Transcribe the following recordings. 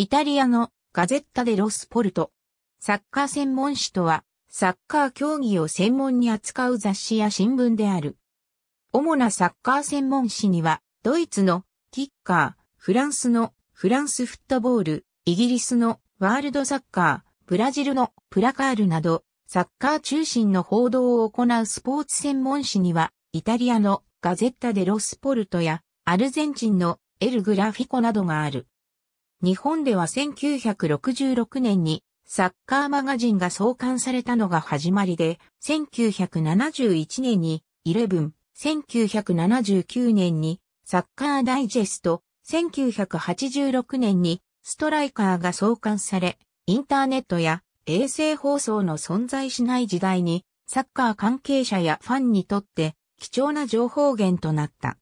イタリアのガゼッタデロスポルト。サッカー専門誌とは、サッカー競技を専門に扱う雑誌や新聞である。主なサッカー専門誌には、ドイツのキッカー、フランスのフランスフットボール、イギリスのワールドサッカー、ブラジルのプラカールなど、サッカー中心の報道を行うスポーツ専門誌には、イタリアのガゼッタデロスポルトや、アルゼンチンのエルグラフィコなどがある。日本では1966年にサッカーマガジンが創刊されたのが始まりで、1971年にイレブン、1979年にサッカーダイジェスト、1986年にストライカーが創刊され、インターネットや衛星放送の存在しない時代に、サッカー関係者やファンにとって貴重な情報源となった。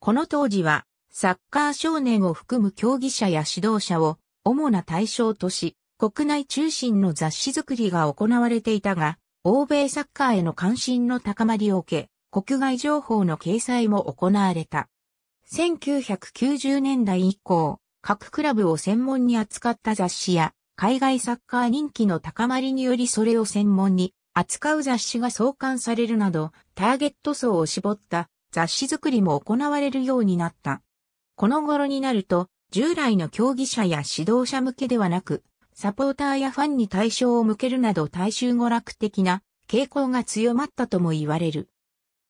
この当時は、サッカー少年を含む競技者や指導者を主な対象とし、国内中心の雑誌作りが行われていたが、欧米サッカーへの関心の高まりを受け、国外情報の掲載も行われた。1990年代以降、各クラブを専門に扱った雑誌や、海外サッカー人気の高まりによりそれを専門に扱う雑誌が創刊されるなど、ターゲット層を絞った雑誌作りも行われるようになった。この頃になると、従来の競技者や指導者向けではなく、サポーターやファンに対象を向けるなど大衆娯楽的な傾向が強まったとも言われる。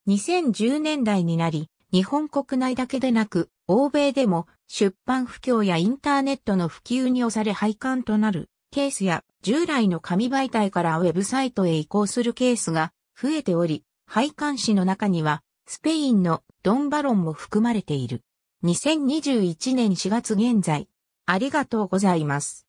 2010年代になり、日本国内だけでなく、欧米でも出版不況やインターネットの普及に押され廃刊となるケースや従来の紙媒体からウェブサイトへ移行するケースが増えており、廃刊誌の中にはスペインのドンバロンも含まれている。2021年4月現在。ありがとうございます。